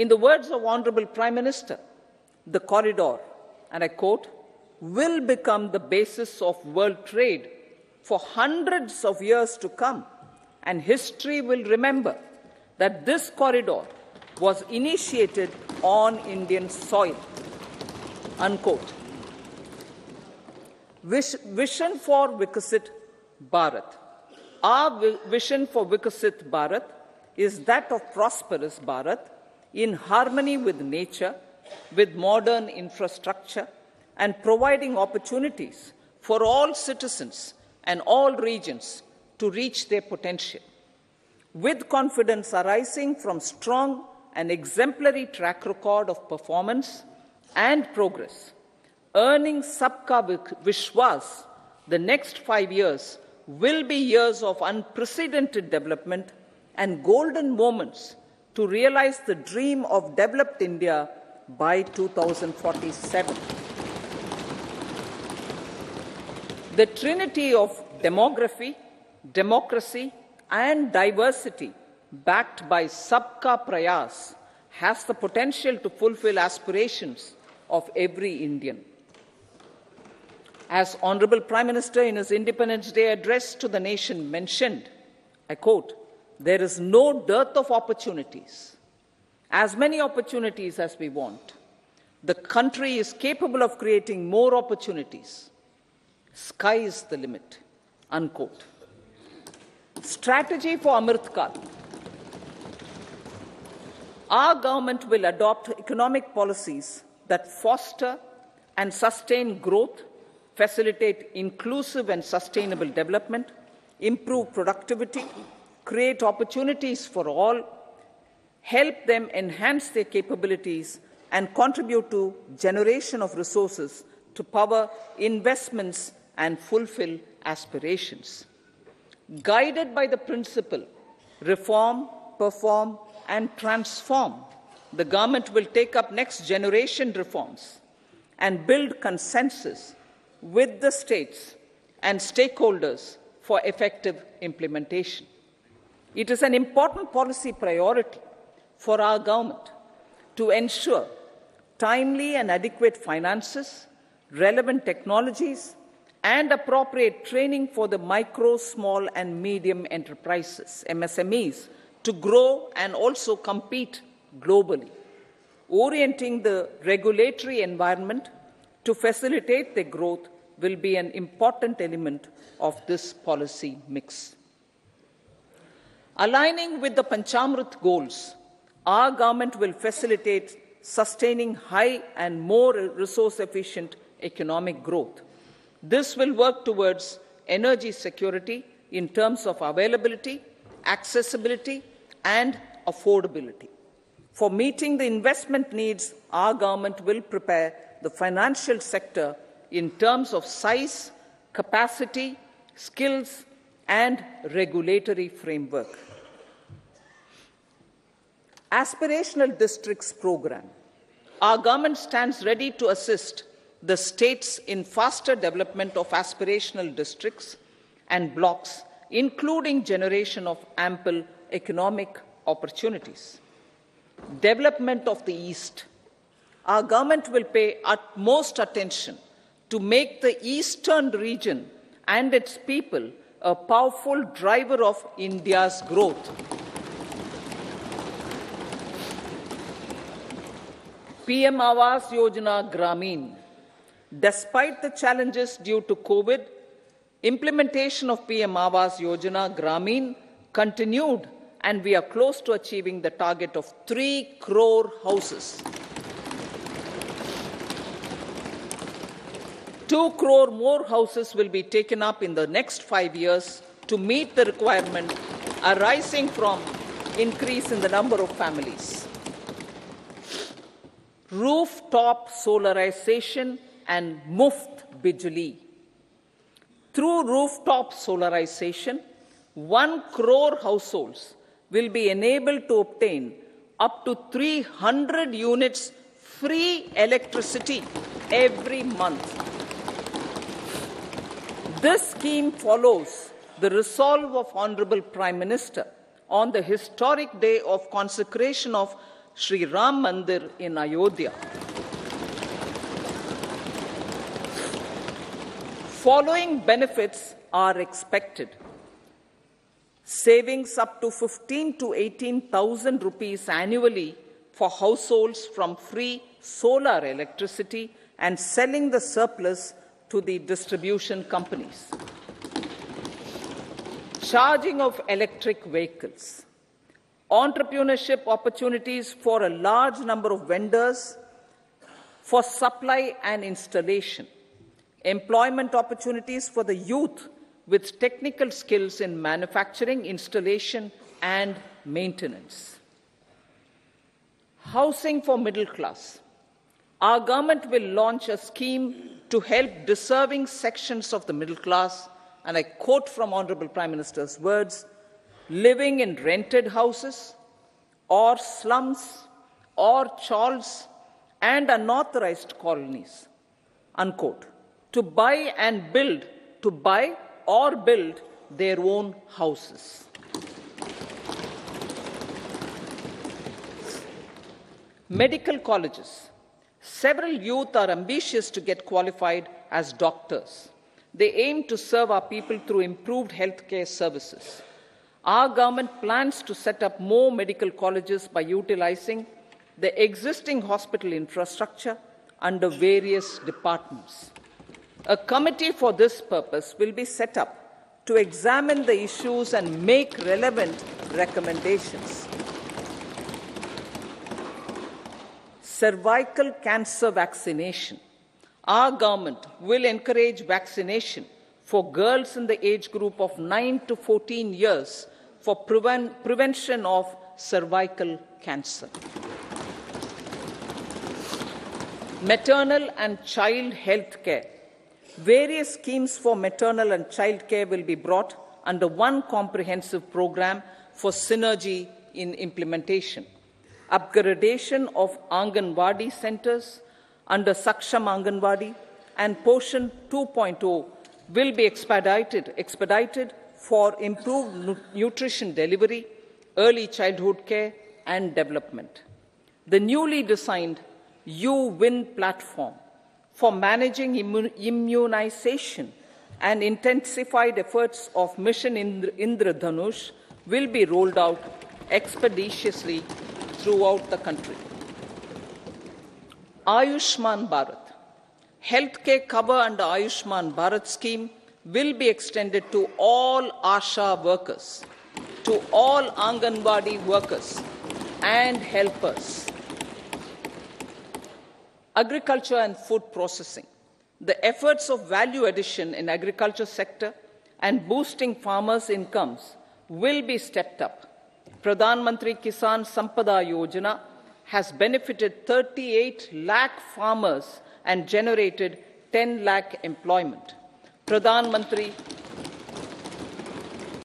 In the words of Honorable Prime Minister, the corridor, and I quote, will become the basis of world trade for hundreds of years to come, and history will remember that this corridor was initiated on Indian soil. Unquote. Vision for Vikasit Bharat. Our vi- vision for Vikasit Bharat is that of prosperous Bharat in harmony with nature, with modern infrastructure, and providing opportunities for all citizens and all regions to reach their potential. With confidence arising from strong and exemplary track record of performance and progress, earning Sabka Vishwas, the next five years will be years of unprecedented development and golden moments to realize the dream of developed India by 2047. The trinity of demography, democracy, and diversity, backed by Sabka Prayas, has the potential to fulfill aspirations of every Indian. As Honorable Prime Minister in his Independence Day address to the nation mentioned, I quote, there is no dearth of opportunities, as many opportunities as we want. The country is capable of creating more opportunities. Sky is the limit. Unquote. Strategy for Amritkal. Our government will adopt economic policies that foster and sustain growth, facilitate inclusive and sustainable development, improve productivity, create opportunities for all, help them enhance their capabilities, and contribute to generation of resources to power investments and fulfill aspirations. Guided by the principle reform, perform, and transform, the government will take up next generation reforms and build consensus with the states and stakeholders for effective implementation. It is an important policy priority for our government to ensure timely and adequate finances, relevant technologies, and appropriate training for the micro, small, and medium enterprises, MSMEs, to grow and also compete globally. Orienting the regulatory environment to facilitate their growth will be an important element of this policy mix. Aligning with the Panchamrit goals, our government will facilitate sustaining high and more resource efficient economic growth. This will work towards energy security in terms of availability, accessibility, and affordability. For meeting the investment needs, our government will prepare the financial sector in terms of size, capacity, skills, and regulatory framework. Aspirational Districts Program. Our government stands ready to assist the states in faster development of aspirational districts and blocks, including generation of ample economic opportunities. Development of the East. Our government will pay utmost attention to make the eastern region and its people a powerful driver of India's growth. PM Awas Yojana Grameen. Despite the challenges due to COVID, implementation of PM Awas Yojana Grameen continued and we are close to achieving the target of 3 crore houses. 2 crore more houses will be taken up in the next 5 years to meet the requirement arising from increase in the number of families. Rooftop solarization and Muft Bijli. Through rooftop solarization, 1 crore households will be enabled to obtain up to 300 units free electricity every month. This scheme follows the resolve of Honorable Prime Minister on the historic day of consecration of Sri Ram Mandir in Ayodhya. Following benefits are expected. Savings up to 15 to 18,000 rupees annually for households from free solar electricity and selling the surplus to the distribution companies. Charging of electric vehicles. Entrepreneurship opportunities for a large number of vendors for supply and installation. Employment opportunities for the youth with technical skills in manufacturing, installation, and maintenance. Housing for middle class. Our government will launch a scheme to help deserving sections of the middle class, and I quote from Honorable Prime Minister's words living in rented houses or slums or chawls and unauthorized colonies, unquote, to buy and build, to buy or build their own houses. Medical colleges. Several youth are ambitious to get qualified as doctors. They aim to serve our people through improved healthcare services. Our government plans to set up more medical colleges by utilizing the existing hospital infrastructure under various departments. A committee for this purpose will be set up to examine the issues and make relevant recommendations. Cervical cancer vaccination. Our government will encourage vaccination for girls in the age group of 9 to 14 years for preven- prevention of cervical cancer. Maternal and child health care. Various schemes for maternal and child care will be brought under one comprehensive program for synergy in implementation. Upgradation of Anganwadi centers under Saksham Anganwadi and Poshan 2.0 will be expedited, expedited for improved nu- nutrition delivery, early childhood care, and development. The newly designed U-Win platform for managing immu- immunization and intensified efforts of Mission Indra- Indradhanush will be rolled out expeditiously throughout the country. Ayushman Bharat. Healthcare cover under Ayushman Bharat scheme will be extended to all ASHA workers, to all Anganwadi workers and helpers. Agriculture and food processing. The efforts of value addition in agriculture sector and boosting farmers' incomes will be stepped up. Pradhan Mantri Kisan Sampada Yojana has benefited 38 lakh farmers and generated 10 lakh employment. Pradhan Mantri